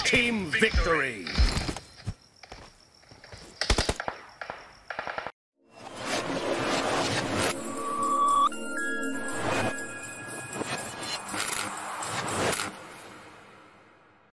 Team victory!